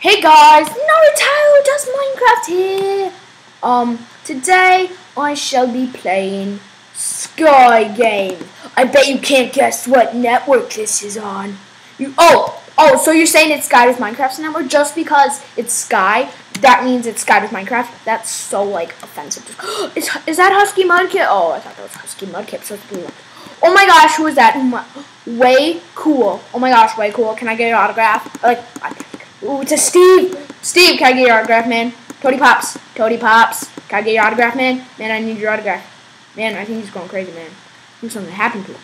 Hey guys, Naruto does Minecraft here. Um, today I shall be playing Sky Game. I bet you can't guess what network this is on. You oh oh, so you're saying it's Sky with Minecraft's network just because it's Sky? That means it's Sky with Minecraft. That's so like offensive. is is that Husky Mudkip? Oh, I thought that was Husky Mudkip. So it's. Oh my gosh, who is that? Way cool. Oh my gosh, way cool. Can I get your autograph? Like. Ooh, it's a Steve. Steve, can I get your autograph, man? Toady Pops. Toady Pops. Can I get your autograph, man? Man, I need your autograph. Man, I think he's going crazy, man. I think something happened to him.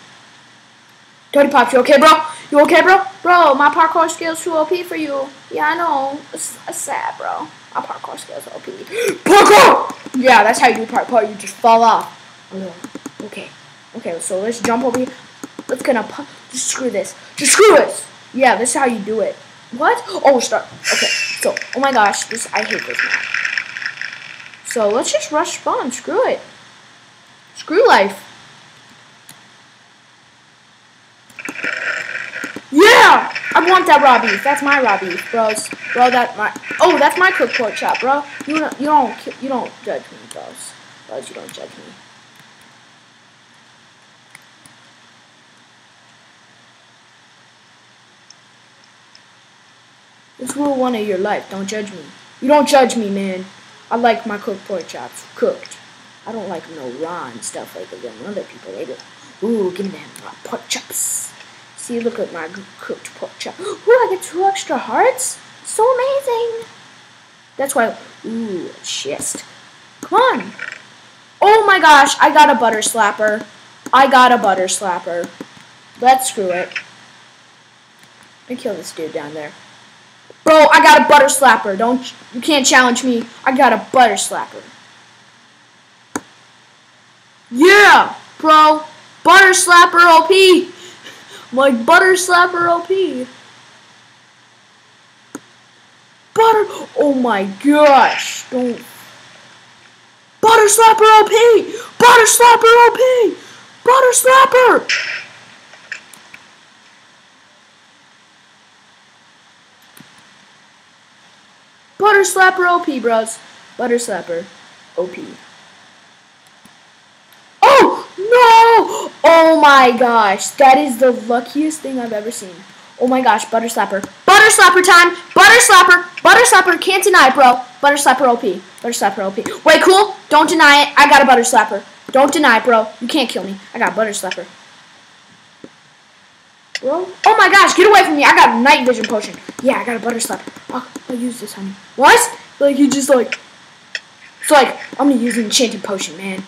Toady Pops, you okay, bro? You okay, bro? Bro, my parkour skills too OP for you. Yeah, I know. It's, it's sad, bro. My parkour skills OP. Parkour! Yeah, that's how you do parkour. You just fall off. Okay. Okay, so let's jump over here. Let's gonna just screw this. Just screw this. Yeah, this is how you do it. What? Oh, start. Okay, so, oh my gosh, this, I hate this map. So, let's just rush spawn. Screw it. Screw life. Yeah! I want that raw beef. That's my raw beef, bros. Bro, that my. Oh, that's my cooked pork chop, bro. You don't. You don't. You don't judge me, bros. Bros, you don't judge me. It's rule one of your life. Don't judge me. You don't judge me, man. I like my cooked pork chops cooked. I don't like no raw and stuff like them other people. They go, ooh, give me them raw pork chops. See, look at my cooked pork chop. Ooh, I get two extra hearts. So amazing. That's why, ooh, chest. Come on. Oh my gosh, I got a butter slapper. I got a butter slapper. Let's screw it. Me kill this dude down there. Bro, I got a butter slapper. Don't you can't challenge me. I got a butter slapper. Yeah, bro. Butter slapper OP. My butter slapper OP. Butter. Oh my gosh. Don't. Butter slapper OP. Butter slapper OP. Butter slapper. Butter Slapper OP, bros. Butter Slapper OP. Oh, no! Oh my gosh. That is the luckiest thing I've ever seen. Oh my gosh, Butter Slapper. Butter Slapper time! Butter Slapper! Butter Slapper! Can't deny it, bro. Butter Slapper OP. Butter Slapper OP. Wait, cool? Don't deny it. I got a Butter Slapper. Don't deny it, bro. You can't kill me. I got Butter Slapper. Bro. Oh my gosh, get away from me. I got a night vision potion. Yeah, I got a butter slap. I'll, I'll use this, honey. What? Like, you just like... It's like, I'm gonna use an enchanted potion, man.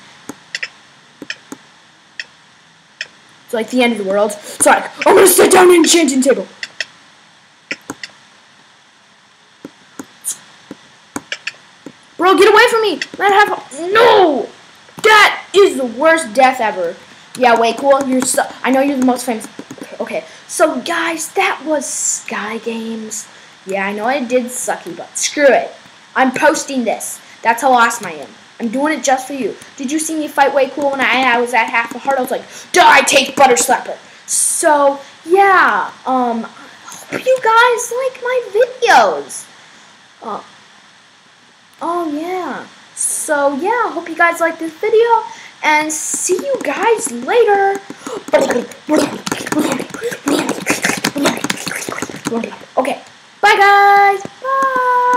It's like the end of the world. It's like, I'm gonna sit down an enchanting table. Bro, get away from me! Let have no. That is the worst death ever. Yeah, wait, cool. You're so. I know you're the most famous Okay, so guys, that was Sky Games. Yeah, I know I did sucky, but screw it. I'm posting this. That's how awesome I am. I'm doing it just for you. Did you see me fight way cool when I, I was at half a heart? I was like, die, take Butter Slapper. So, yeah, um, hope you guys like my videos. Uh, oh, yeah. So, yeah, hope you guys like this video, and see you guys later. Okay. Bye, guys. Bye.